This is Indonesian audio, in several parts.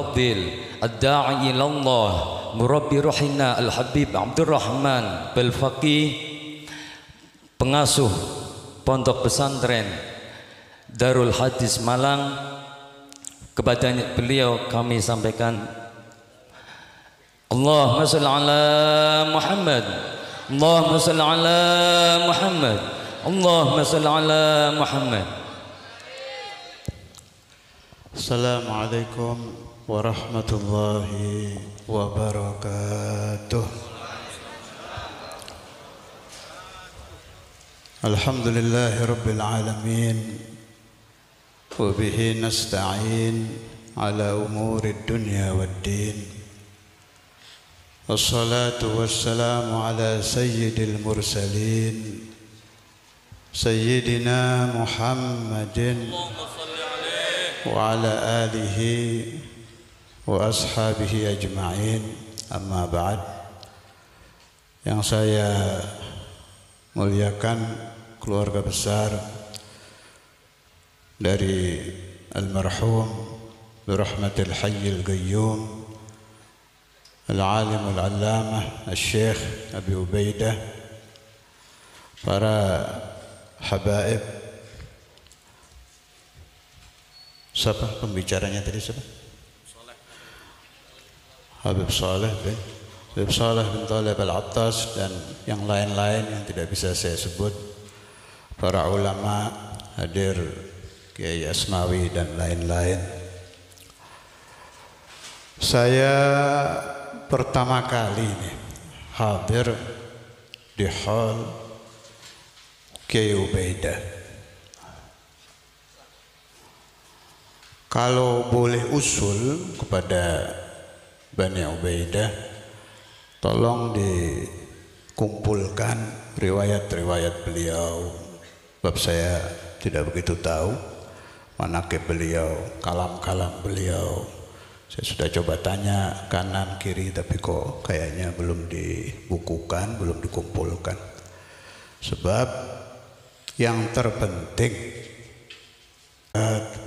الفضيل الداعي إلى الله مربي روحنا الحبيب عبد الرحمن بالفقيه pengasuh pondok pesantren Darul Hadis Malang kepada beliau kami sampaikan Allahumma salli ala Muhammad Allahumma salli ala Muhammad Allahumma salli ala Muhammad Assalamualaikum warahmatullahi wabarakatuh الحمد لله رب العالمين وبه نستعين على أمور الدنيا والدين. والصلاة والسلام على سيد المرسلين سيدنا محمد وعلى آله وأصحابه أجمعين أما بعد yang saya muliakan keluarga besar dari almarhum birahmatil hayyil qayyum al-alim al-allamah al-syekh Abi Ubaidah para habaib siapa pembicaranya tadi siapa? Habib Saleh bin Habib Saleh bin Talib Al-Attas dan yang lain-lain yang tidak bisa saya sebut. Para ulama hadir Kiai Asmawi dan lain-lain. Saya pertama kali ini hadir di hall Kiai Ubaidah. Kalau boleh usul kepada Bani Ubaidah tolong dikumpulkan riwayat-riwayat beliau. Sebab saya tidak begitu tahu manakib beliau kalam-kalam beliau. Saya sudah coba tanya kanan kiri tapi kok kayaknya belum dibukukan belum dikumpulkan. Sebab yang terpenting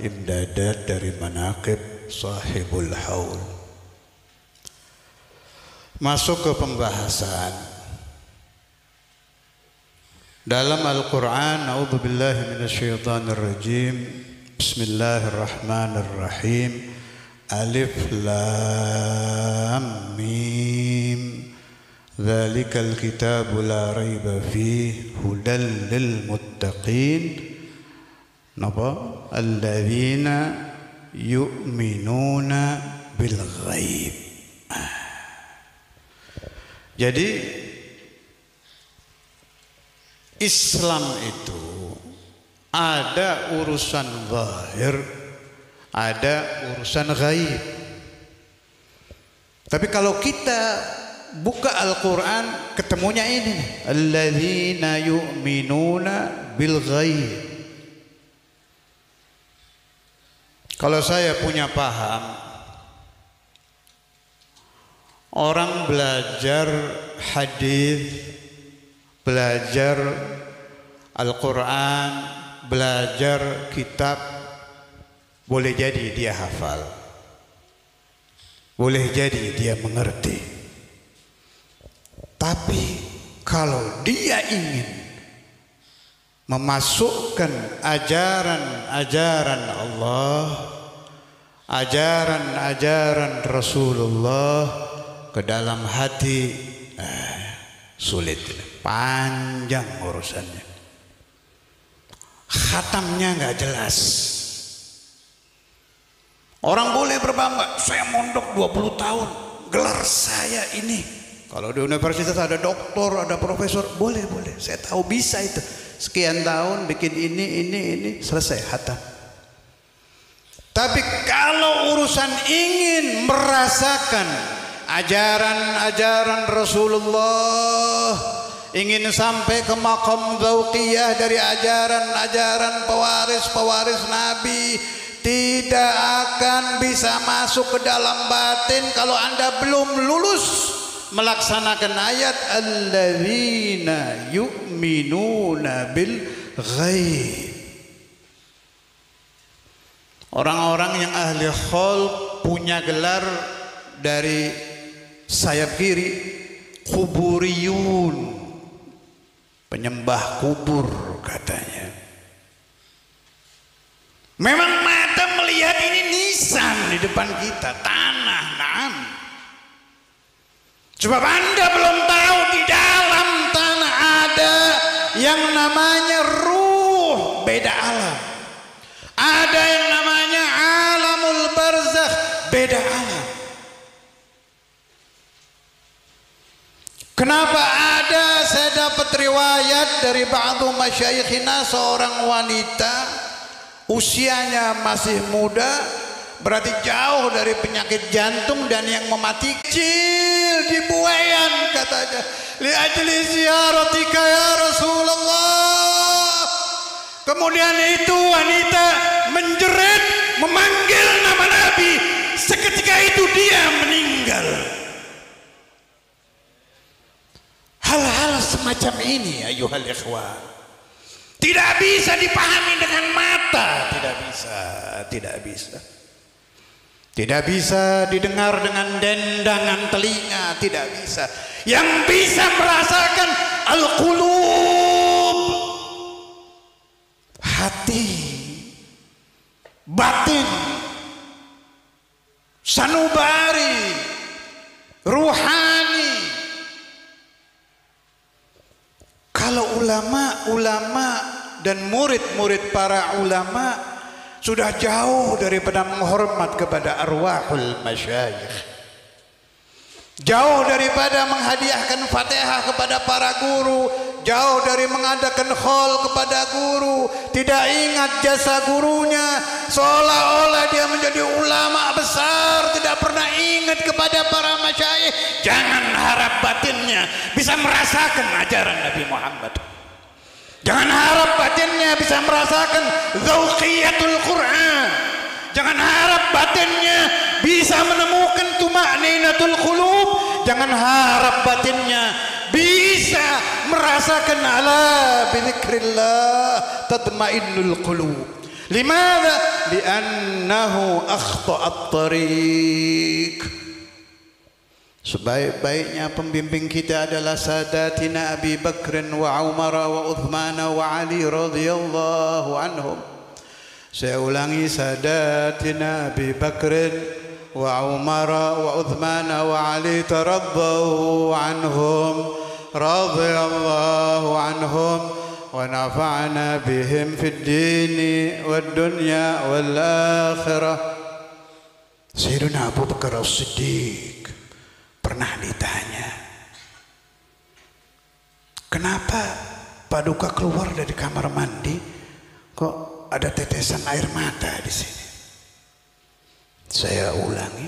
imdadat dari manakib sahibul haul Masuk ke pembahasan dalam Al-Qur'an A'udzubillahi minasyaitonir rajim Bismillahirrahmanirrahim Alif Lam Mim kitabu la raiba fih hudal lil muttaqin Napa? Alladzina yu'minuna bil ghaib jadi Islam itu ada urusan zahir, ada urusan ghaib. Tapi kalau kita buka Al-Qur'an ketemunya ini nih, alladzina yu'minuna bil ghaib. Kalau saya punya paham Orang belajar hadis, belajar Al-Quran, belajar kitab, boleh jadi dia hafal, boleh jadi dia mengerti. Tapi kalau dia ingin memasukkan ajaran-ajaran Allah, ajaran-ajaran Rasulullah ke dalam hati eh, sulit. Panjang urusannya. Khatamnya nggak jelas. Orang boleh berbangga saya mondok 20 tahun gelar saya ini. Kalau di universitas ada doktor ada profesor boleh boleh. Saya tahu bisa itu. Sekian tahun bikin ini ini ini selesai hatam tapi kalau urusan ingin merasakan ajaran-ajaran Rasulullah ingin sampai ke makom zauqiyah dari ajaran-ajaran pewaris-pewaris Nabi tidak akan bisa masuk ke dalam batin kalau anda belum lulus melaksanakan ayat alladzina yu'minuna bil ghaib. Orang-orang yang ahli khalq punya gelar dari sayap kiri kuburiyun. Penyembah kubur katanya. Memang mata melihat ini nisan di depan kita tanah naam. Sebab anda belum tahu di dalam tanah ada yang namanya ruh beda alam. Ada yang namanya alamul barzakh beda alam Kenapa ada? Saya dapat riwayat dari ba'du masyayikhina seorang wanita. Usianya masih muda berarti jauh dari penyakit jantung dan yang memati kecil di buayan katanya. Li ajli ziyaratika ya Rasulullah. Kemudian itu wanita menjerit memanggil nama Nabi. Seketika itu dia meninggal Hal-hal semacam ini ayuhal ikhwan tidak bisa dipahami dengan mata, tidak bisa, tidak bisa. Tidak bisa didengar dengan dendangan telinga, tidak bisa. Yang bisa merasakan al-qulub. Hati. Batin. Sanubari. Ruhani Kalau ulama-ulama dan murid-murid para ulama sudah jauh daripada menghormat kepada arwahul masyayikh. Jauh daripada menghadiahkan Fatihah kepada para guru, jauh dari mengadakan khol kepada guru, tidak ingat jasa gurunya, seolah-olah dia menjadi ulama besar, tidak pernah ingat kepada para masyayikh. Jangan harap batinnya bisa merasakan ajaran Nabi Muhammad. Jangan harap batinnya bisa merasakan zauqiyatul Quran. Jangan harap batinnya bisa menemukan tumakninatul qulub. Jangan harap batinnya bisa merasakan ala bidzikrillah tatmainnul qulub. Limadha? Li'annahu akhta'at tariq. Sebaik-baiknya pembimbing kita adalah sadatina Abi Bakr wa Umar wa Uthman wa Ali radhiyallahu anhum. Saya ulangi sadatina Abi Bakr wa Umar wa Uthman wa Ali taraddahu anhum wa nafa'na bihim fid din wad dunya wal akhirah. Sayyidina Abu Bakar As-Siddiq pernah ditanya kenapa paduka keluar dari kamar mandi? Kok ada tetesan air mata di sini? Saya ulangi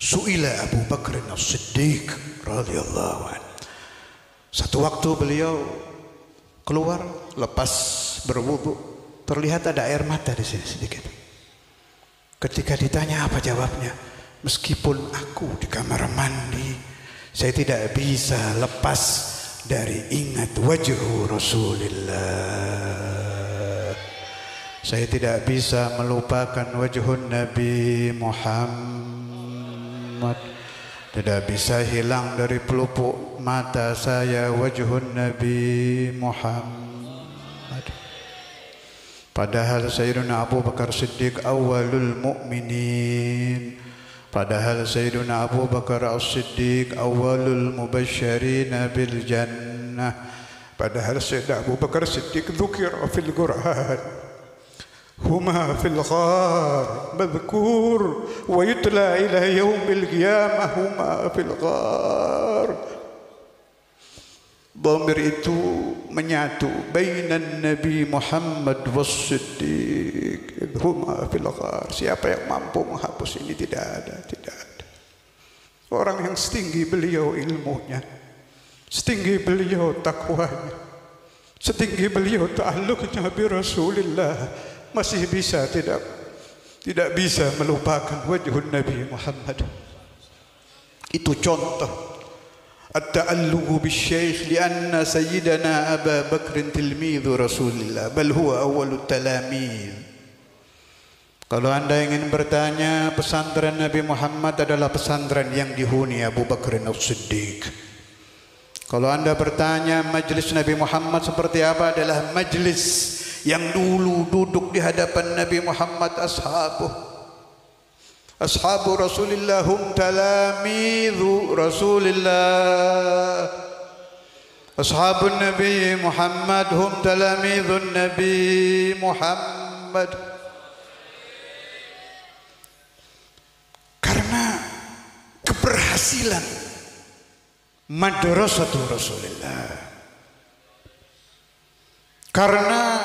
suila Abu Bakar As-Siddiq radhiyallahu an satu waktu beliau keluar lepas berwudu terlihat ada air mata di sini sedikit ketika ditanya apa jawabnya Meskipun aku di kamar mandi, saya tidak bisa lepas dari ingat wajah Rasulullah. Saya tidak bisa melupakan wajah Nabi Muhammad. Tidak bisa hilang dari pelupuk mata saya wajah Nabi Muhammad. Padahal Sayyidina Abu Bakar Siddiq awalul mu'minin. Padahal Sayyidina Abu Bakar As-Siddiq awalul mubasyirin bil jannah. Padahal Sayyidina Abu Bakar Siddiq dzukira fil Quran. Fil ghar madhkur wa yutla ila yaumil qiyamah huma fil ghar. Dhamir itu menyatu Nabi Muhammad was Siddiq huma fil ghar. Siapa yang mampu menghapus ini tidak ada, tidak ada. Orang yang setinggi beliau ilmunya, setinggi beliau takwanya, setinggi beliau ta'alluqnya bi Rasulillah masih bisa tidak tidak bisa melupakan wajah Nabi Muhammad. Itu contoh التألق بالشيخ لأن سيدنا أبا بكر تلميذ رسول الله بل هو أول التلاميذ Kalau anda ingin bertanya, pesantren Nabi Muhammad adalah pesantren yang dihuni Abu Bakar As-Siddiq. Kalau anda bertanya, majlis Nabi Muhammad seperti apa adalah majlis yang dulu duduk di hadapan Nabi Muhammad ashabu. Ashabu Rasulullah hum talamidhu Rasulullah. Ashabun Nabi Muhammad hum talamidhun Nabi Muhammad. Karena keberhasilan madrasatul Rasulullah. Karena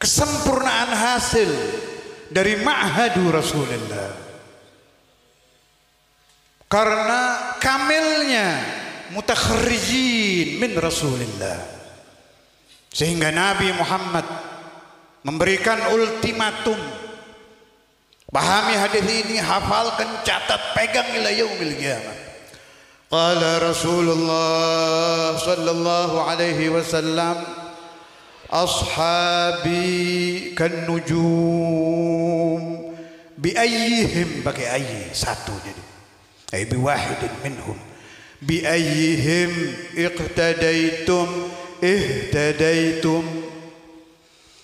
kesempurnaan hasil dari ma'hadu Rasulullah. Karena kamilnya mutakharrijin min Rasulullah. Sehingga Nabi Muhammad memberikan ultimatum Pahami hadis ini, hafalkan, catat, pegang ila yaumil qiyamah. Qala Rasulullah sallallahu alaihi wasallam Ashabi kan bi ayyihim pakai ayyi satu jadi ay bi wahidin minhum. Bi ayyihim iqtadaitum ihtadaitum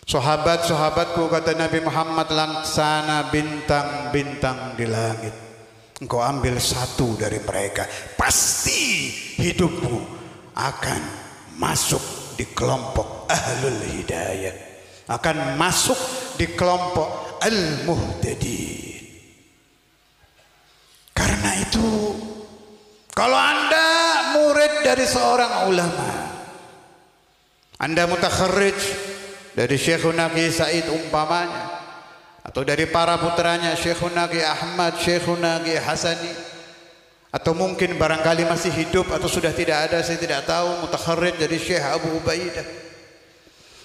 Sahabat-sahabatku kata Nabi Muhammad laksana bintang-bintang di langit. Engkau ambil satu dari mereka, pasti hidupmu akan masuk di kelompok ahlul hidayah. Akan masuk di kelompok al-muhtadin. Karena itu kalau Anda murid dari seorang ulama, Anda mutakharrij dari Syekhuna Ki Said umpamanya atau dari para putranya Syekhuna Ki Ahmad, Syekhuna Ki Hasani atau mungkin barangkali masih hidup atau sudah tidak ada saya tidak tahu. Mutakharrid dari Syekh Abu Ubaidah.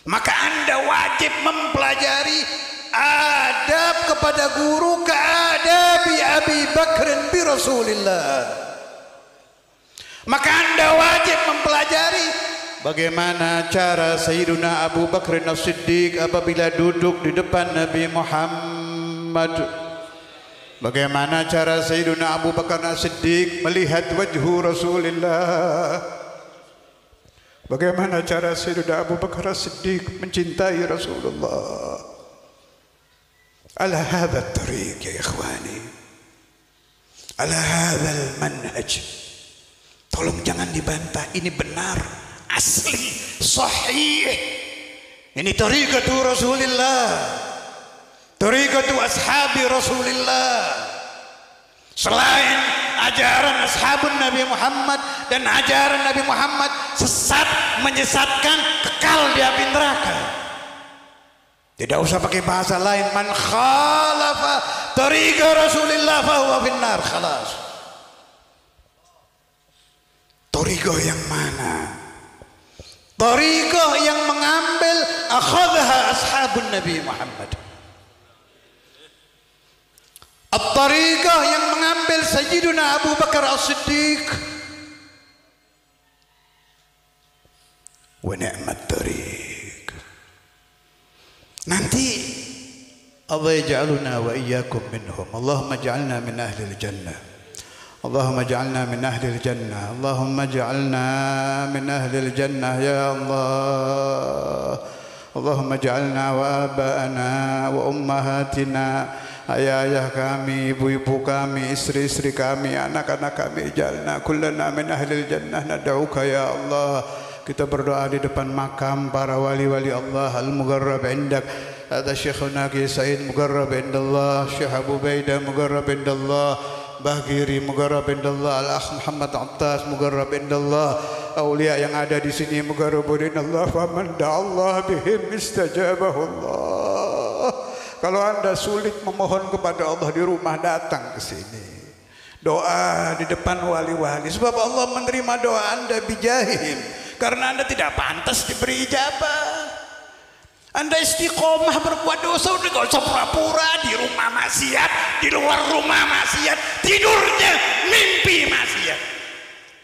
Maka anda wajib mempelajari adab kepada guru keadabi Abi Bakr bi Rasulillah. Maka anda wajib mempelajari Bagaimana cara Sayyiduna Abu Bakar As-Siddiq apabila duduk di depan Nabi Muhammad? Bagaimana cara Sayyiduna Abu Bakar As-Siddiq melihat wajhu Rasulullah? Bagaimana cara Sayyiduna Abu Bakar As-Siddiq mencintai Rasulullah? Ala hadha tariq ya ikhwani. Ala hadha al-manhaj. Tolong jangan dibantah, ini benar asli sahih ini tariqatu Rasulullah tariqatu ashabi Rasulullah selain ajaran ashabun Nabi Muhammad dan ajaran Nabi Muhammad sesat menyesatkan kekal di api neraka. Tidak usah pakai bahasa lain. Man khalafa tariqa Rasulullah fahuwa finnar. Khalas. Torigo yang mana? Tariqah yang mengambil akhadha ashabun Nabi Muhammad. At-tariqah yang mengambil Sayyidina Abu Bakar As-Siddiq. Wa ni'mat tariq. Nanti Allah yaj'aluna wa iyyakum minhum. Allahumma ja'alna min ahli al-jannah Allahumma ja'alna min ahli al-jannah Allahumma ja'alna min ahli al-jannah Ya Allah. Allahumma ja'alna wa aba'ana wa ummahatina ayah-ayah kami, ibu-ibu kami, istri-istri kami, anak-anak kami, jalna kullana min ahlil jannah nad'uka ya Allah. Kita berdoa di depan makam para wali-wali Allah al-mugarrab indak. Ada Syekhuna Ki Said mugarrab indallah, Syekh Abu Baidah mugarrab indallah. Bahgiri mugarrab indallah Al-Akh Muhammad Attas mugarrab indallah Aulia yang ada di sini mugarrab indallah Faman da'allah bihim istajabahu Allah Kalau anda sulit memohon kepada Allah di rumah datang ke sini Doa di depan wali-wali Sebab Allah menerima doa anda bijahim Karena anda tidak pantas diberi ijabah anda istiqomah berbuat dosa udah gak usah pura-pura di rumah maksiat, di luar rumah maksiat, tidurnya mimpi maksiat.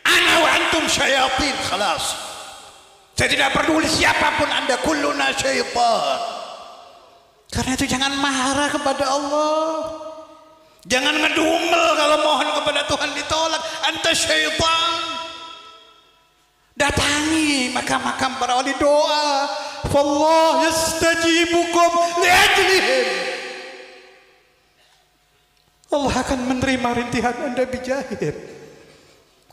Ana wa antum syayatin, khalas. Saya tidak peduli siapa pun Anda kulluna syaitan. Karena itu jangan marah kepada Allah. Jangan ngedumel kalau mohon kepada Tuhan ditolak. Anta syaitan. Datangi makam-makam para wali doa. Fallah yastajibukum liajlihim. Allah akan menerima rintihan anda bijahir.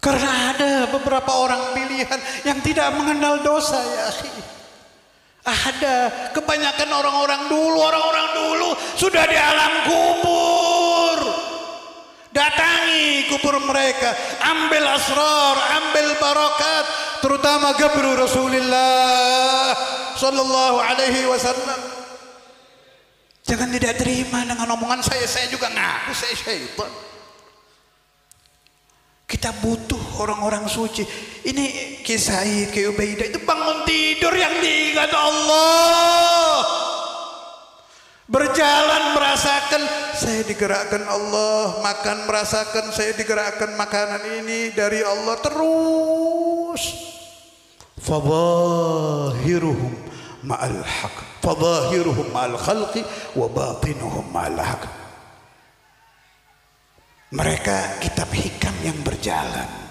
Karena ada beberapa orang pilihan yang tidak mengenal dosa ya. Ada kebanyakan orang-orang dulu, orang-orang dulu sudah di alam kubur. Datangi kubur mereka, ambil asrar, ambil barakat, terutama gabru Rasulullah sallallahu alaihi wasallam. Jangan tidak terima dengan omongan saya, saya juga ngaku saya syaitan. Kita butuh orang-orang suci. Ini kisah Ki Ubaidah itu bangun tidur yang diingat Allah. Berjalan merasakan saya digerakkan Allah, makan merasakan saya digerakkan makanan ini dari Allah terus. Fadahiruhum ma'al haq. Fadahiruhum ma'al khalqi wa batinuhum ma'al haq. Mereka kitab hikam yang berjalan.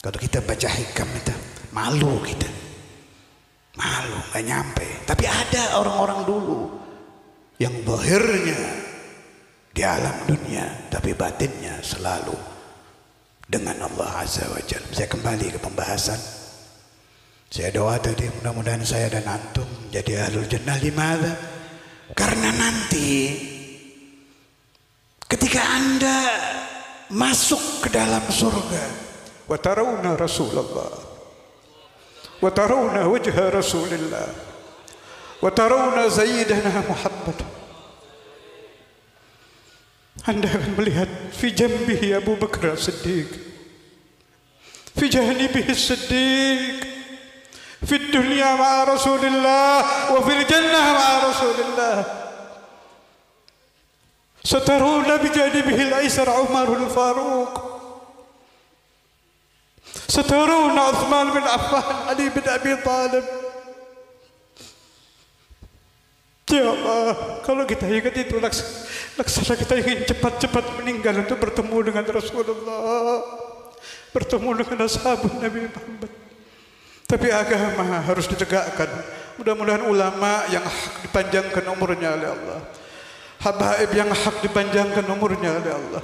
Kalau kita baca hikam itu malu kita. Malu, nggak nyampe. Tapi ada orang-orang dulu yang bahirnya di alam dunia, tapi batinnya selalu dengan Allah Azza wa. Saya kembali ke pembahasan. Saya doa tadi mudah-mudahan saya dan antum jadi ahlul jannah limada. Karena nanti ketika anda masuk ke dalam surga وترون رسول الله. وترون وجه رسول الله. وترون سيدنا محمد. عندها akan في جنبه أبو بكر الصديق في جانبه الصديق في الدنيا مع رسول الله وفي الجنة مع رسول الله. سترون بجانبه الأيسر عمر الفاروق. سترون عثمان بن عفان علي بن ابي طالب Ya Allah, kalau kita ingat itu laksana kita ingin cepat-cepat meninggal untuk bertemu dengan Rasulullah, bertemu dengan ashabun Nabi Muhammad. Tapi agama harus ditegakkan. Mudah-mudahan ulama yang hak dipanjangkan umurnya oleh Allah. habaib yang hak dipanjangkan umurnya oleh Allah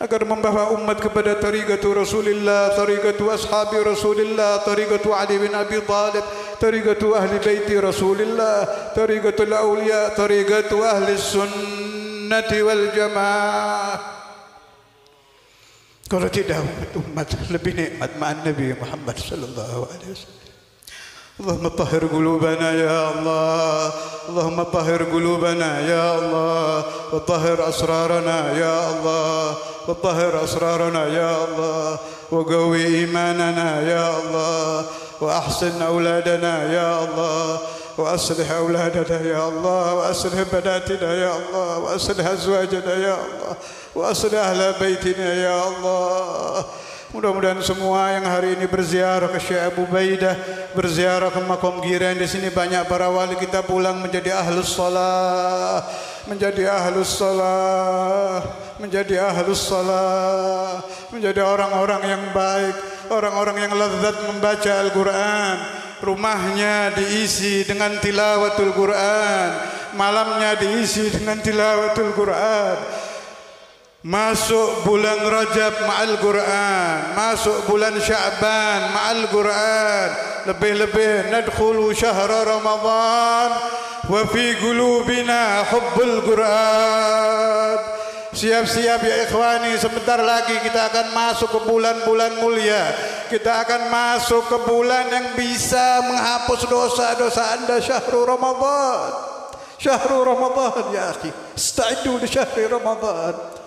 Agar membawa umat kepada tariqatu Rasulullah, tariqatu ashabi Rasulullah, tariqatu Ali bin Abi Talib, tariqatu ahli baiti Rasulullah, tariqatu awliya, tariqatu ahli sunnati wal jamaah. Kalau tidak umat, umat lebih nikmat ma'an Nabi Muhammad sallallahu alaihi wasallam. اللهم طهر قلوبنا يا الله اللهم طهر قلوبنا يا الله وطهر أسرارنا يا الله وطهر أسرارنا يا الله وقوي إيماننا يا الله وأحسن أولادنا يا الله وأصلح أولادنا يا الله وأصلح بناتنا يا الله وأصلح أزواجنا يا الله وأصلح أهل بيتنا يا الله Mudah-mudahan semua yang hari ini berziarah ke Syekh Abu Baidah, berziarah ke makom Giren di sini banyak para wali kita pulang menjadi ahlus menjadi ahlus menjadi ahlus menjadi orang-orang yang baik, orang-orang yang lezat membaca Al-Qur'an. Rumahnya diisi dengan tilawatul Quran, malamnya diisi dengan tilawatul Quran. Masuk bulan Rajab ma'al Quran. Masuk bulan Sya'ban ma'al Quran. Lebih-lebih nadkhulu syahra Ramadan. Wa fi qulubina hubbul Quran. Siap-siap ya ikhwani Sebentar lagi kita akan masuk ke bulan-bulan mulia. Kita akan masuk ke bulan yang bisa menghapus dosa-dosa anda Syahrul Ramadan. Syahrul Ramadan ya akhi. Sta'iddu di syahrul Ramadan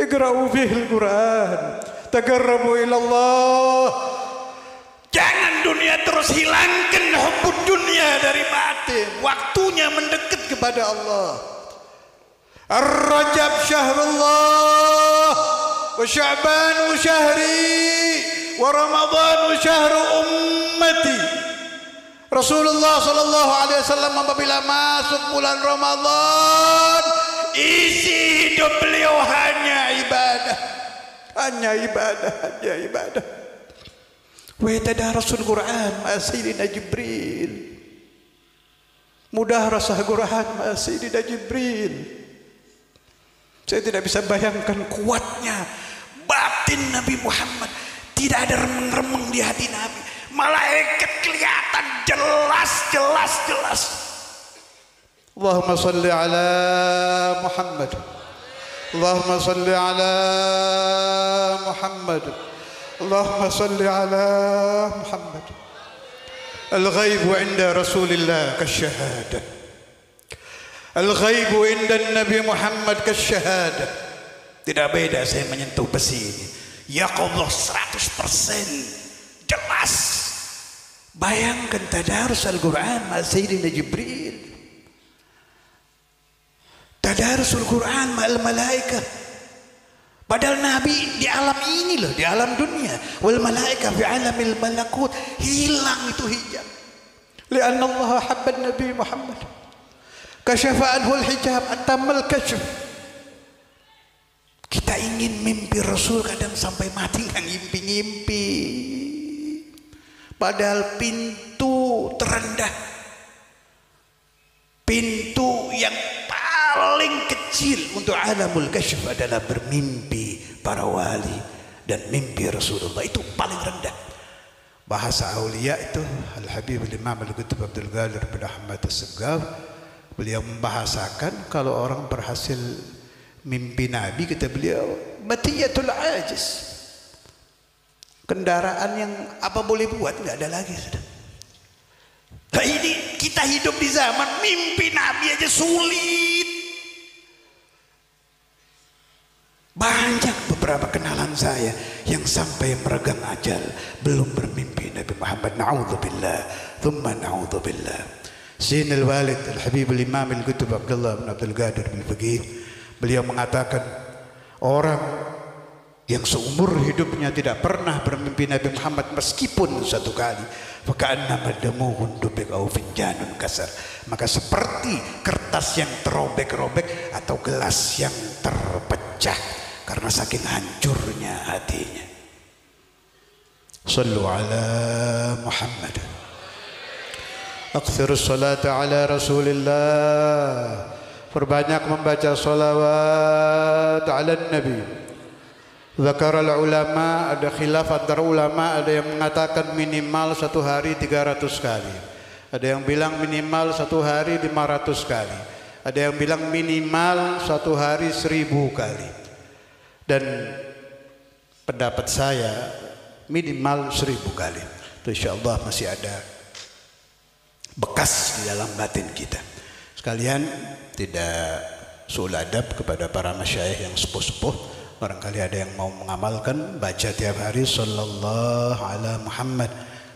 Iqra'u fihil Qur'an. Tagarrabu Allah, Jangan dunia terus hilangkan hubbud dunia dari batin. Waktunya mendekat kepada Allah. Ar-Rajab syahrullah wa Sya'ban syahri wa Ramadan syahru ummati. Rasulullah sallallahu alaihi wasallam apabila masuk bulan Ramadhan isi hidup beliau hanya hanya ibadah hanya ibadah. Wa tadarasul Quran ma sayyidina Jibril. Mudah rasa Quran ma sayyidina Jibril. Saya tidak bisa bayangkan kuatnya batin Nabi Muhammad. Tidak ada remeng-remeng di hati Nabi. Malaikat kelihatan jelas jelas jelas. Allahumma salli ala Muhammad Allahumma salli ala Muhammad Allahumma salli ala Muhammad الغيب عند رسول الله كالشهادة الغيب عند النبي محمد كالشهادة tidak beda saya menyentuh besi ini ya Allah 100% jelas bayangkan tadarus Al-Quran ma Sayyidina Jibril tadarus Al-Quran ma al-malaika padahal Nabi di alam ini loh di alam dunia. Wal malaika fi alamil malakut. Hilang itu hijab. Lianna Allah habba Nabi Muhammad. Kasyafa anhu al-hijab atamal kasyf kita ingin mimpi Rasul kadang sampai mati nggak ngimpi-ngimpi. Padahal pintu terendah, pintu yang paling kecil untuk alamul kasyf adalah bermimpi para wali dan mimpi Rasulullah. Itu paling rendah. Bahasa aulia itu Al Habib Imam Al Qutb Abdul Ghalir bin Ahmad As-Segaf beliau membahasakan kalau orang berhasil mimpi Nabi kata beliau batiyatul ajiz kendaraan yang apa boleh buat nggak ada lagi sudah. Nah ini kita hidup di zaman mimpi Nabi aja sulit banyak beberapa kenalan saya yang sampai meregang ajal belum bermimpi Nabi Muhammad. Na'udzubillah. Thumma na'udzubillah. Sayyidina al-Walid al-Habib al-Imam al-Qutb Abdullah bin Abdul Qadir bin Beliau mengatakan orang yang seumur hidupnya tidak pernah bermimpi Nabi Muhammad meskipun satu kali faka'annama damuhun dubik au finjanun kasar. Maka seperti kertas yang terobek-robek atau gelas yang terpecah karena saking hancurnya hatinya. Sallu ala Muhammad. Akthiru salata ala rasulillah. Perbanyak membaca salawat ala nabi. Zakar ulama ada khilaf antara ulama ada yang mengatakan minimal satu hari 300 kali. Ada yang bilang minimal satu hari 500 kali. Ada yang bilang minimal satu hari 1000 kali dan pendapat saya minimal 1000 kali. Itu insyaallah masih ada bekas di dalam batin kita. Sekalian tidak suladab kepada para masyayikh yang sepuh-sepuh. Barangkali ada yang mau mengamalkan baca tiap hari sallallahu ala Muhammad.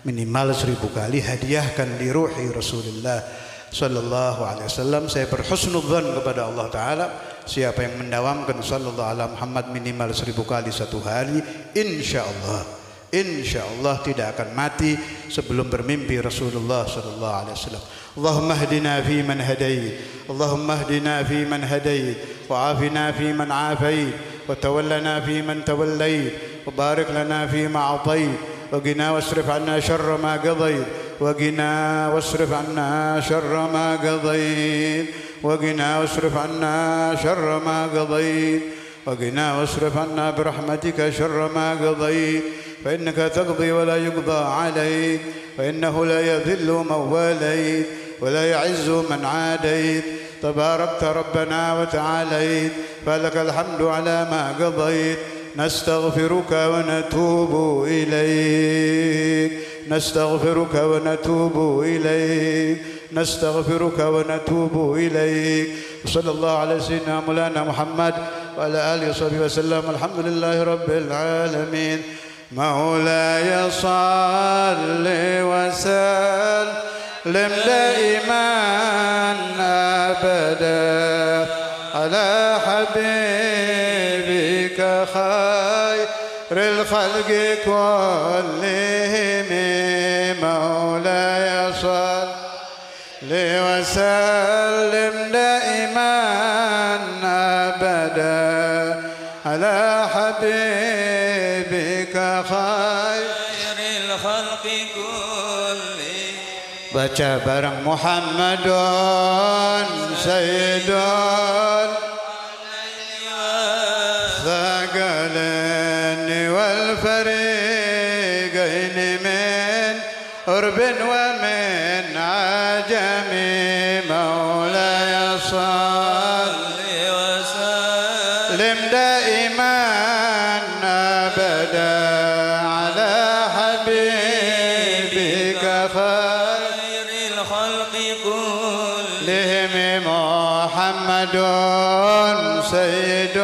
Minimal seribu kali hadiahkan di ruhi Rasulullah sallallahu alaihi wasallam. Saya berhusnudzan kepada Allah taala siapa yang mendawamkan sallallahu alaihi Muhammad minimal seribu kali satu hari insyaallah insyaallah tidak akan mati sebelum bermimpi Rasulullah sallallahu alaihi wasallam. Allahumma hdina fi man hadait Allahumma hdina fi man hadait wa afina fi man afait wa tawallana fi man tawallait wa barik lana fi ma atait wa qina wasrif 'anna sharra ma qadait وقنا واصرف عنا شر ما قضيت. وقنا واصرف عنا شر ما قضيت. وقنا واصرف عنا برحمتك شر ما قضيت. فإنك تقضي ولا يقضى عليك. فإنه لا يذل من واليت ولا يعز من عاديت. تباركت ربنا وتعاليت. فلك الحمد على ما قضيت. نستغفرك ونتوب إليك. نستغفرك ونتوب إليك. نستغفرك ونتوب إليك. وصلى الله على سيدنا مولانا محمد وعلى آله وصحبه وسلم. الحمد لله رب العالمين. مولاي صل وسلم دائما أبدا على حبيبك خير الخلق كلهم. Baca bareng Muhammadun Sayyidun ثقلين والفريقين من قرب ومن محمد سيد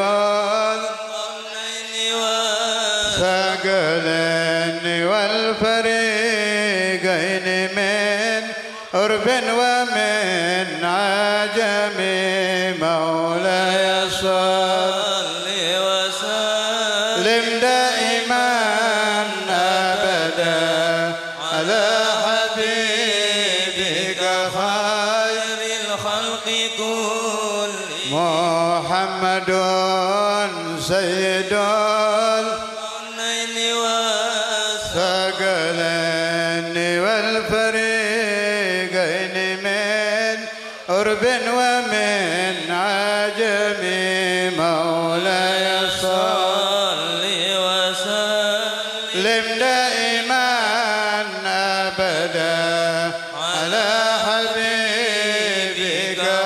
ابدا على حبيبك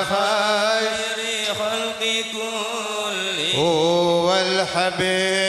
خير. خلق كلهم هو الحبيب.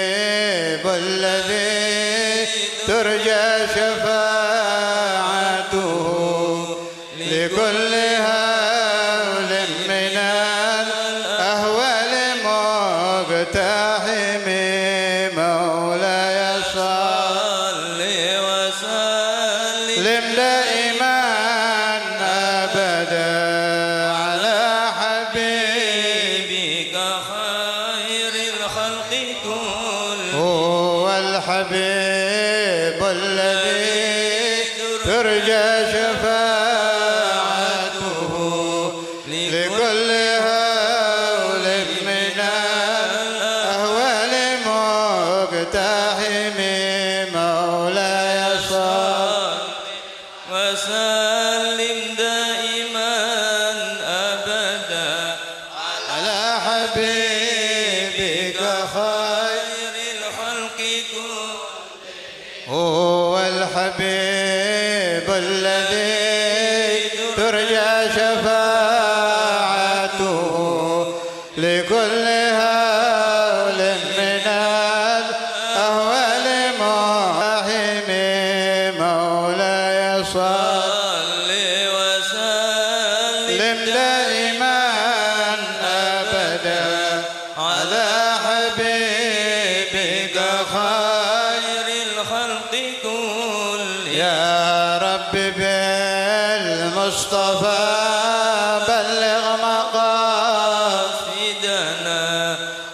مقتحم مولاي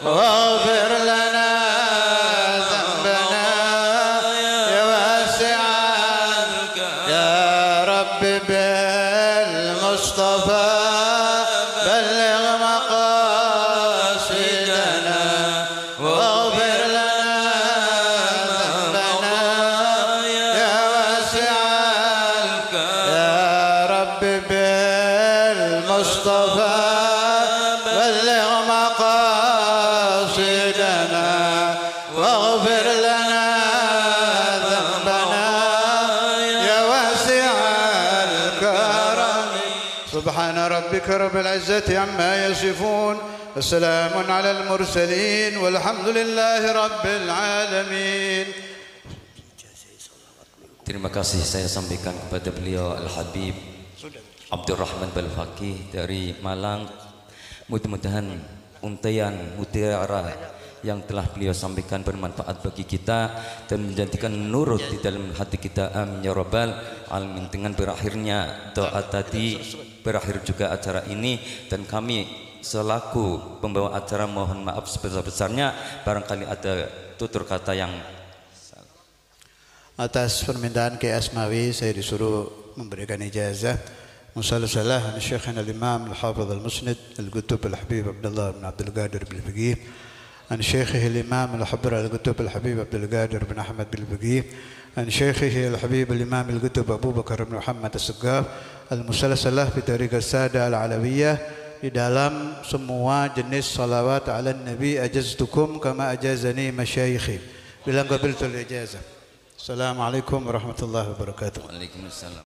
Oh. العزة عما يصفون وسلام على المرسلين والحمد لله رب العالمين Terima kasih saya sampaikan kepada beliau Al-Habib Abdurrahman Balfaqih dari Malang. Mudah-mudahan untaian mutiara yang telah beliau sampaikan bermanfaat bagi kita dan menjadikan nurut di dalam hati kita. Amin ya rabbal alamin. Dengan berakhirnya doa tadi berakhir juga acara ini dan kami selaku pembawa acara mohon maaf sebesar-besarnya. Barangkali ada tutur kata yang Atas permintaan Kiai Asmawi saya disuruh memberikan ijazah. Musalsalah an Syekhana al-Imam al-Hafidh al-Musnid al-Qutub al-Habib Abdullah bin Abdul Qadir bil Faqih عن شيخه الإمام الحبر الكتب الحبيب عبد القادر بن أحمد بالبقيع عن شيخه الحبيب الإمام الكتب أبو بكر بن محمد السقاف المسلسلة في طريق السادة العلوية di dalam semua jenis salawat ala nabi ajaztukum kama ajazani masyayikhi bilang qabiltul ijazah Assalamualaikum warahmatullahi wabarakatuh Waalaikumsalam